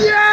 Yeah!